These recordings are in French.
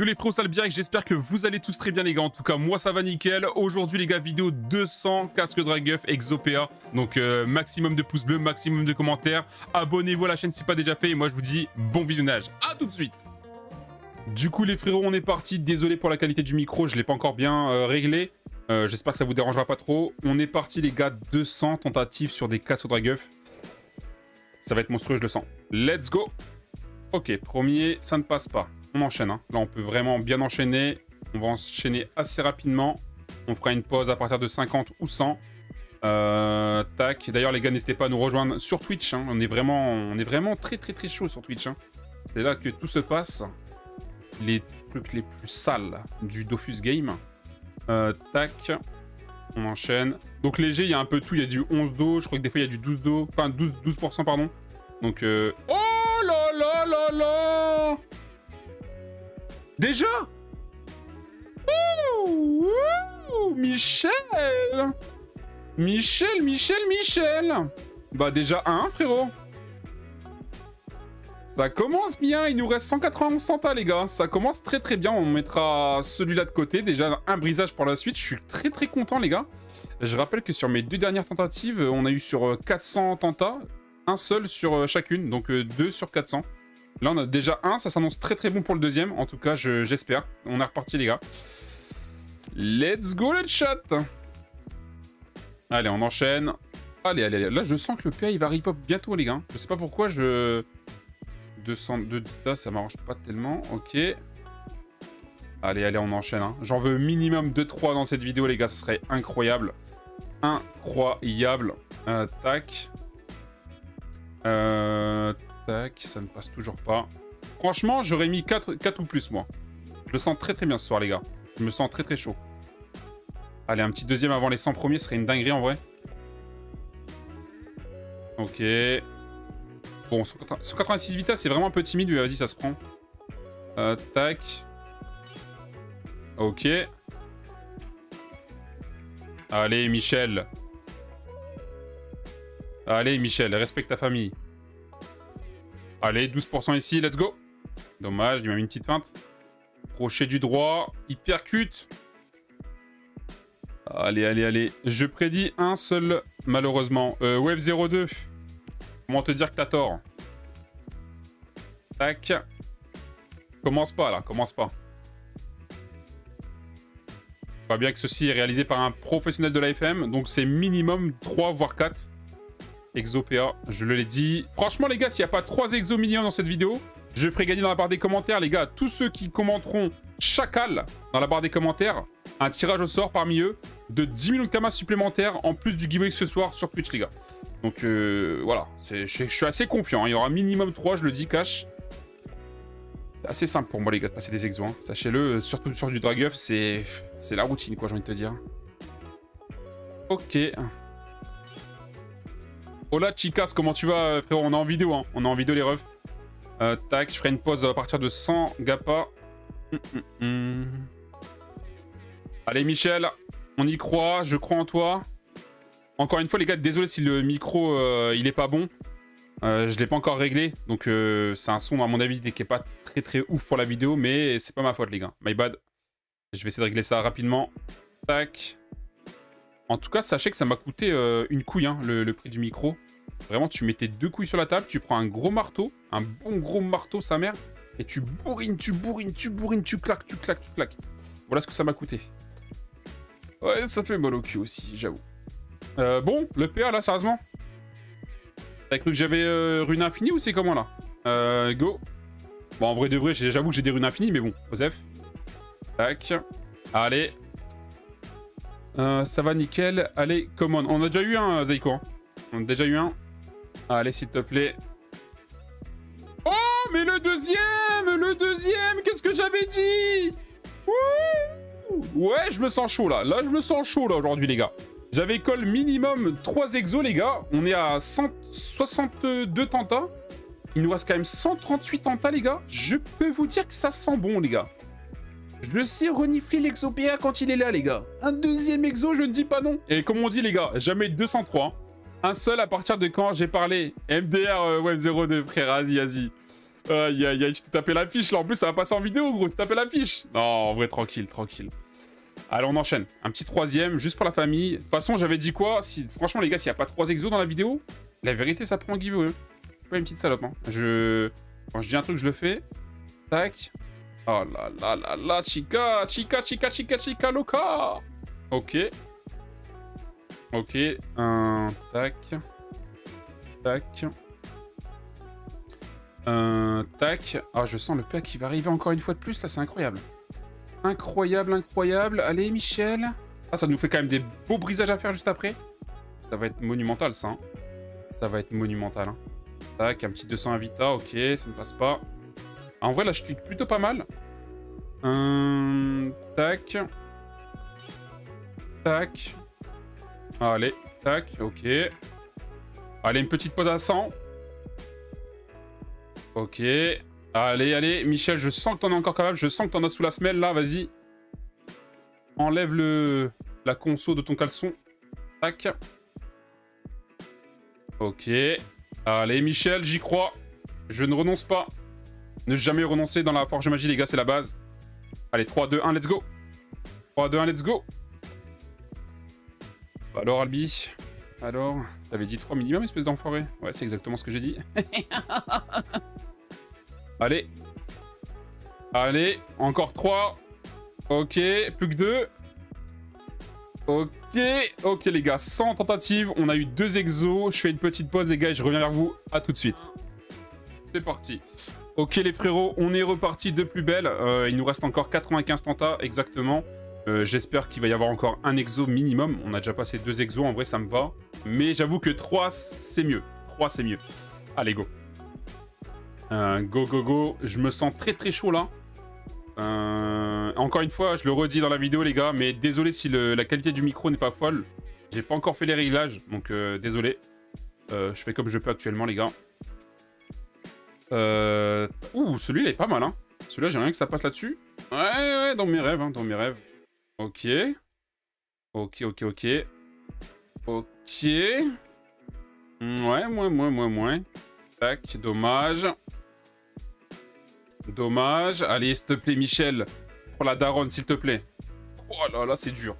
Yo les frérots Salbiac, j'espère que vous allez tous très bien les gars, en tout cas moi ça va nickel. Aujourd'hui les gars, vidéo 200 casque Dragueuf Exopea, donc euh, maximum de pouces bleus, maximum de commentaires. Abonnez-vous à la chaîne si pas déjà fait et moi je vous dis bon visionnage. À tout de suite Du coup les frérots on est parti, désolé pour la qualité du micro, je l'ai pas encore bien euh, réglé. Euh, j'espère que ça vous dérangera pas trop. On est parti les gars, 200 tentatives sur des casques Dragueuf. Ça va être monstrueux, je le sens. Let's go Ok, premier, ça ne passe pas on enchaîne. Hein. Là, on peut vraiment bien enchaîner. On va enchaîner assez rapidement. On fera une pause à partir de 50 ou 100. Euh, tac. D'ailleurs, les gars, n'hésitez pas à nous rejoindre sur Twitch. Hein. On, est vraiment, on est vraiment très, très, très chaud sur Twitch. Hein. C'est là que tout se passe. Les trucs les plus sales du Dofus Game. Euh, tac. On enchaîne. Donc léger, il y a un peu tout. Il y a du 11 do. Je crois que des fois, il y a du 12 do. Enfin, 12%, 12% pardon. Donc, euh... oh là là là là Déjà? Ouh, Michel! Michel, Michel, Michel! Bah déjà un, frérot. Ça commence bien, il nous reste 191 tentats, les gars. Ça commence très très bien, on mettra celui-là de côté. Déjà un brisage pour la suite, je suis très très content, les gars. Je rappelle que sur mes deux dernières tentatives, on a eu sur 400 tentats, un seul sur chacune, donc 2 sur 400. Là, on a déjà un. Ça s'annonce très très bon pour le deuxième. En tout cas, j'espère. on est reparti, les gars. Let's go, le chat Allez, on enchaîne. Allez, allez, allez. Là, je sens que le PA, il va rip-up bientôt, les gars. Je sais pas pourquoi, je... 202 dita, ça m'arrange pas tellement. Ok. Allez, allez, on enchaîne. Hein. J'en veux minimum 2-3 dans cette vidéo, les gars. Ça serait incroyable. Incroyable. Euh, tac. Euh, ça ne passe toujours pas. Franchement, j'aurais mis 4, 4 ou plus, moi. Je le sens très très bien ce soir, les gars. Je me sens très très chaud. Allez, un petit deuxième avant les 100 premiers serait une dinguerie, en vrai. Ok. Bon, 186 Vita, c'est vraiment un peu timide, mais vas-y, ça se prend. Euh, tac. Ok. Allez, Michel. Allez, Michel, respecte ta famille. Allez, 12% ici, let's go. Dommage, il m'a mis une petite feinte. Crochet du droit, il percute. Allez, allez, allez. Je prédis un seul, malheureusement. Euh, Wave 02. Comment te dire que t'as tort? Tac. Commence pas, là. Commence pas. Pas bien que ceci est réalisé par un professionnel de l'AFM. Donc c'est minimum 3 voire 4. Exopéa, je l'ai dit. Franchement, les gars, s'il n'y a pas 3 exos millions dans cette vidéo, je ferai gagner dans la barre des commentaires, les gars, tous ceux qui commenteront Chacal dans la barre des commentaires, un tirage au sort parmi eux de 10 millions de kamas supplémentaires en plus du giveaway ce soir sur Twitch, les gars. Donc euh, voilà, je, suis assez confiant. Hein. Il y aura minimum 3, je le dis, cash. C'est assez simple pour moi, les gars, de passer des exos. Hein. Sachez-le, surtout sur du Dragueuf, c'est la routine, quoi, j'ai envie de te dire. Ok. Hola Chicas, comment tu vas frérot? On est en vidéo, hein. on est en vidéo les refs. Euh, tac, je ferai une pause à partir de 100 GAPA. Hum, hum, hum. Allez Michel, on y croit, je crois en toi. Encore une fois les gars, désolé si le micro euh, il est pas bon. Euh, je l'ai pas encore réglé, donc c'est un son à mon avis qui est pas très très ouf pour la vidéo, mais c'est pas ma faute les gars. My bad. Je vais essayer de régler ça rapidement. Tac. En tout cas, sachez que ça m'a coûté euh, une couille, hein, le, prix du micro. Vraiment, tu mettais deux couilles sur la table, tu prends un gros marteau, un bon gros marteau, sa mère, et tu bourrines, tu bourrines, tu bourrines, tu claques, tu claques, tu claques. Voilà ce que ça m'a coûté. Ouais, ça fait mal au cul aussi, j'avoue. Euh, bon, le PA, là, sérieusement? T'as cru que j'avais euh, rune infinie ou c'est comment, là? Euh, go. Bon, en vrai de vrai, j'avoue que j'ai des runes infinies, mais bon, Joseph. Tac. Allez, euh, ça va nickel. Allez, come on. A déjà eu un, Zaiko. Hein. On a déjà eu un. Allez, s'il te plaît. Oh, mais le deuxième Le deuxième Qu'est-ce que j'avais dit? Ouais, je me sens chaud, là. Là, je me sens chaud, là, aujourd'hui, les gars. J'avais call minimum 3 exos, les gars. On est à 162 tentats. Il nous reste quand même 138 tentats, les gars. Je peux vous dire que ça sent bon, les gars. Je sais renifler l'exopéa quand il est là, les gars. Un deuxième exo, je ne dis pas non. Et comme on dit, les gars, jamais 203. Un seul à partir de quand j'ai parlé. MDR euh, Web 02, frère. Vas-y, vas-y. Aïe, aïe, aïe, tu t'es tapé l'affiche, là. En plus, ça va passer en vidéo, gros. Tu tapé l'affiche. Non, en vrai, tranquille, tranquille. Allez, on enchaîne. Un petit troisième, juste pour la famille. De toute façon, j'avais dit quoi si... Franchement, les gars, s'il n'y a pas trois exos dans la vidéo, la vérité, ça prend giveaway. C'est pas une petite salope, hein. Je... Quand je dis un truc, je le fais. Tac. Oh là là là là, chica, chica, chica, chica, chica, loca. Ok. Ok. Un... Tac. Tac. Un... Tac. Ah, je sens le PA qui va arriver encore une fois de plus, là, c'est incroyable. Incroyable, incroyable. Allez, Michel. Ah, ça nous fait quand même des beaux brisages à faire juste après. Ça va être monumental, ça. Hein. Ça va être monumental. Hein. Tac, un petit 200 à Vita. Ok, ça ne passe pas. En vrai, là, je clique plutôt pas mal. Hum, tac. Tac. Allez, tac, ok. Allez, une petite pause à 100. Ok. Allez, allez, Michel, je sens que t'en es encore capable. Je sens que t'en as sous la semelle, là, vas-y. Enlève le la conso de ton caleçon. Tac. Ok. Allez, Michel, j'y crois. Je ne renonce pas. Ne jamais renoncer dans la forge magie, les gars, c'est la base. Allez, 3, 2, 1, let's go. 3, 2, 1, let's go. Alors, Albi Alors T'avais dit 3 minimum, espèce d'enfoiré Ouais, c'est exactement ce que j'ai dit. Allez. Allez, encore 3. Ok, plus que 2. Ok, ok les gars, 100 tentatives, on a eu deux exos. Je fais une petite pause les gars et je reviens vers vous. À tout de suite. C'est parti. Ok les frérots, on est reparti de plus belle. Euh, il nous reste encore 95 tentats exactement. Euh, j'espère qu'il va y avoir encore un exo minimum. On a déjà passé deux exos, en vrai ça me va. Mais j'avoue que 3 c'est mieux. 3 c'est mieux. Allez go. Euh, go, go, go. Je me sens très, très chaud là. Encore une fois, je le redis dans la vidéo, les gars, mais désolé si la qualité du micro n'est pas folle. J'ai pas encore fait les réglages, donc désolé. je fais comme je peux actuellement, les gars. Ouh, celui-là est pas mal, hein. Celui-là, j'ai rien que ça passe là-dessus. Ouais, ouais, dans mes rêves, hein, dans mes rêves. Ok. Ok, ok, ok. Ok. Ouais, moins, moins, moins, moins. Tac, dommage. Dommage. Allez, s'il te plaît, Michel. Pour la daronne, s'il te plaît. Oh là là, c'est dur.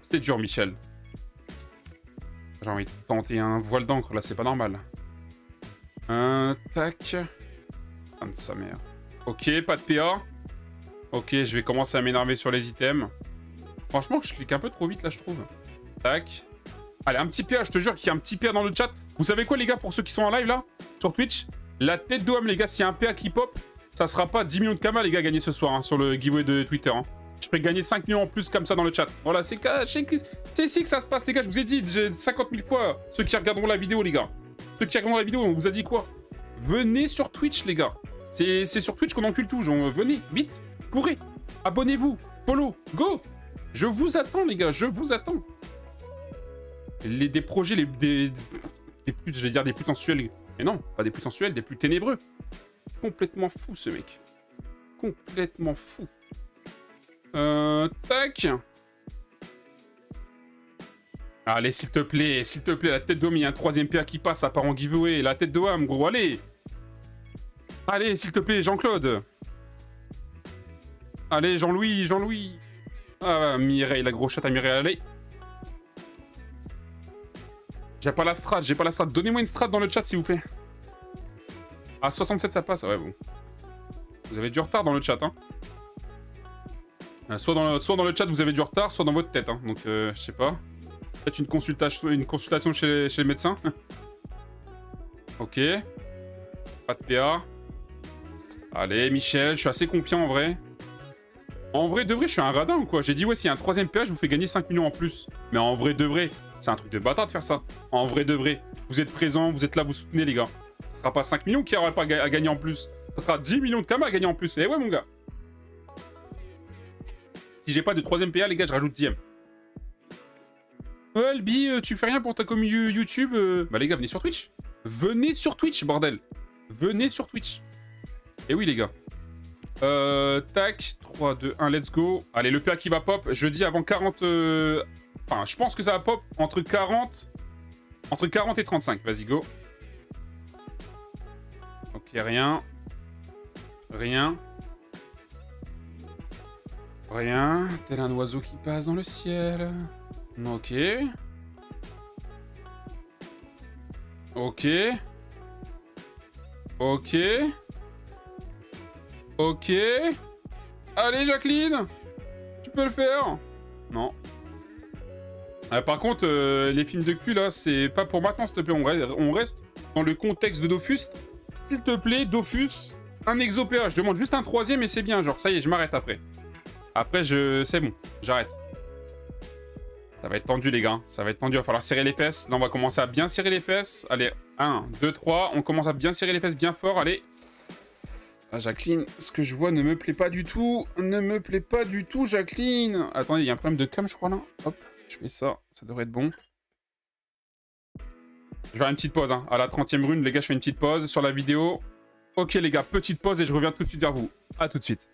C'est dur, Michel. J'ai envie de tenter un voile d'encre, là, c'est pas normal. Un tac. Ah, de sa mère. Ok, pas de PA. Ok, je vais commencer à m'énerver sur les items. Franchement, je clique un peu trop vite, là, je trouve. Tac. Allez, un petit PA, je te jure qu'il y a un petit PA dans le chat. Vous savez quoi, les gars, pour ceux qui sont en live, là, sur Twitch? La tête d'OM, les gars, s'il y a un PA qui pop, ça sera pas 10 millions de kamas, les gars, gagnés ce soir hein, sur le giveaway de Twitter. Hein. Je pourrais gagner 5 millions en plus comme ça dans le chat. Voilà, c'est ici que ça se passe, les gars. Je vous ai dit 50 000 fois, ceux qui regarderont la vidéo, les gars. Ceux qui regarderont la vidéo, on vous a dit quoi Venez sur Twitch, les gars. C'est sur Twitch qu'on encule tout. Genre, venez, vite, courez. Abonnez-vous, follow, go. Je vous attends, les gars, je vous attends. Les, des projets, les, des, des plus, dire des plus sensuels. Mais non, pas des plus sensuels, des plus ténébreux. Complètement fou, ce mec. Complètement fou. Euh, tac. Allez, s'il te plaît, s'il te plaît, la tête d'homme, il y a un troisième PA qui passe, ça part en giveaway. La tête de gros, allez. Allez, s'il te plaît, Jean-Claude. Allez, Jean-Louis, Jean-Louis. Ah, Mireille, la grosse chatte à Mireille, allez. J'ai pas la strat, j'ai pas la strat. Donnez-moi une strat dans le chat, s'il vous plaît. Ah, 67, ça passe. Ouais, bon. Vous avez du retard dans le chat, hein. Euh, soit, dans le, soit dans le chat, vous avez du retard, soit dans votre tête, hein. Donc, euh, je sais pas. Faites une consultation, chez, chez le médecin. ok. Pas de PA. Allez, Michel, je suis assez confiant en vrai. En vrai, de vrai, je suis un radin ou quoi? J'ai dit, ouais, s'il y a un troisième PA, je vous fais gagner 5 millions en plus. Mais en vrai, de vrai, c'est un truc de bâtard de faire ça. En vrai, de vrai. Vous êtes présents, vous êtes là, vous soutenez, les gars. Ce sera pas 5 millions qui aura pas à gagner en plus. Ce sera 10 millions de kamas à gagner en plus. Eh ouais, mon gars. Si j'ai pas de troisième PA, les gars, je rajoute 10 Oh, Albi, euh, tu fais rien pour ta YouTube euh Bah, les gars, venez sur Twitch. Venez sur Twitch, bordel. Venez sur Twitch. Et oui, les gars. Euh, tac, 3, 2, 1, let's go. Allez, le PA qui va pop, je dis avant 40... Euh, enfin, je pense que ça va pop entre 40... Entre 40 et 35, vas-y, go. Ok, rien. Rien. Rien. Tel un oiseau qui passe dans le ciel. Ok. Ok. Ok. Ok. Allez, Jacqueline Tu peux le faire Non. Ah, par contre, euh, les films de cul, là, c'est pas pour maintenant, s'il te plaît. On reste, dans le contexte de Dofus. S'il te plaît, Dofus, un exopéa. Je demande juste un troisième et c'est bien. Genre, ça y est, je m'arrête après. Après, je... c'est bon. J'arrête. Ça va être tendu, les gars. Ça va être tendu. Il va falloir serrer les fesses. Là, on va commencer à bien serrer les fesses. Allez, 1, 2, 3. On commence à bien serrer les fesses bien fort. Allez. Ah, Jacqueline, ce que je vois ne me plaît pas du tout. Ne me plaît pas du tout, Jacqueline. Attendez, il y a un problème de cam, je crois, là. Hop, je fais ça. Ça devrait être bon. Je vais faire une petite pause. Hein. À la 30e rune, les gars, je fais une petite pause sur la vidéo. Ok, les gars, petite pause et je reviens tout de suite vers vous. A tout de suite.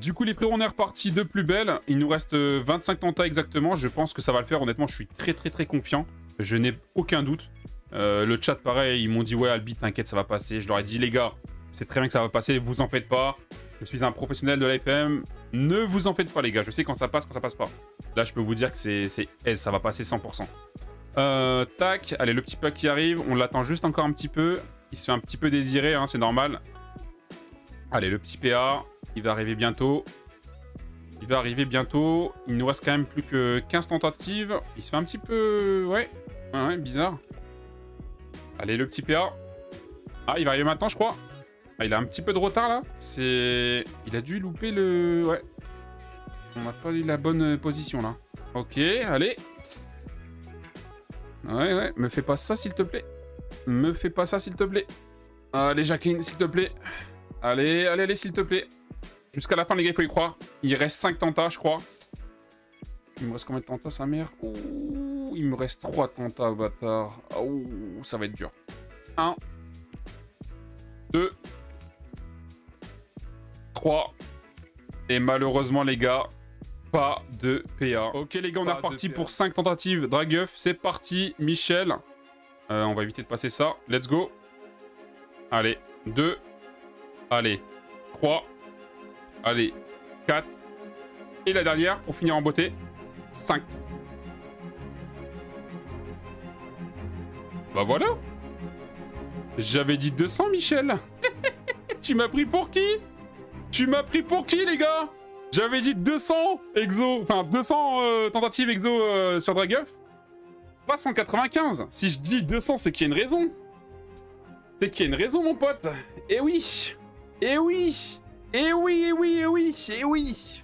Du coup, les frérots, on est reparti de plus belle. Il nous reste 25 euh, tentas exactement. Je pense que ça va le faire. Honnêtement, je suis très, très, très confiant. Je n'ai aucun doute. Euh, le chat, pareil, ils m'ont dit « Ouais, Albi, t'inquiète, ça va passer. » Je leur ai dit « Les gars, c'est très bien que ça va passer. Vous en faites pas. Je suis un professionnel de l'AFM. Ne vous en faites pas, les gars. Je sais quand ça passe, quand ça passe pas. Là, je peux vous dire que c'est S. Ça va passer 100%. Euh, tac. Allez, le petit pack qui arrive. On l'attend juste encore un petit peu. Il se fait un petit peu désirer, hein, c'est normal. Allez, le petit PA. Il va arriver bientôt. Il va arriver bientôt. Il nous reste quand même plus que 15 tentatives. Il se fait un petit peu... Ouais. Ouais, bizarre. Allez, le petit PA. Ah, il va arriver maintenant, je crois. Ah, il a un petit peu de retard, là. C'est... Il a dû louper le... Ouais. On n'a pas eu la bonne position, là. Ok, allez. Ouais, ouais. Me fais pas ça, s'il te plaît. Me fais pas ça, s'il te plaît. Allez, Jacqueline, s'il te plaît. Allez, allez, allez, s'il te plaît. Jusqu'à la fin, les gars, il faut y croire. Il reste 5 tentas, je crois. Il me reste combien de tentas, sa mère? Ouh, il me reste 3 tentas, bâtard. Ouh, ça va être dur. 1. 2. 3. Et malheureusement, les gars, pas de PA. Ok, les gars, on est reparti pour 5 tentatives. Dragueuf, c'est parti. Michel. Euh, on va éviter de passer ça. Let's go. Allez, 2. Allez, 3. Allez, 4. Et la dernière, pour finir en beauté, 5. Bah voilà J'avais dit 200, Michel Tu m'as pris pour qui? Tu m'as pris pour qui, les gars? J'avais dit 200 exo... Enfin, 200 euh, tentatives exo euh, sur Dragueuf. Pas 195 Si je dis 200, c'est qu'il y a une raison. C'est qu'il y a une raison, mon pote Eh oui Eh oui eh oui, eh oui, eh oui, et oui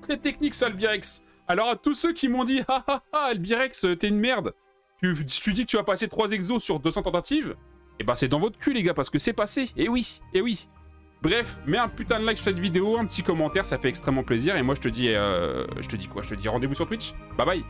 Très technique ce Albirex. Alors à tous ceux qui m'ont dit « Ah ah ah, Albirex, t'es une merde tu, dis que tu vas passer 3 exos sur 200 tentatives ?» Et bah c'est dans votre cul les gars, parce que c'est passé. Et oui, et oui Bref, mets un putain de like sur cette vidéo, un petit commentaire, ça fait extrêmement plaisir. Et moi je te dis, euh, je te dis quoi? Je te dis rendez-vous sur Twitch. Bye bye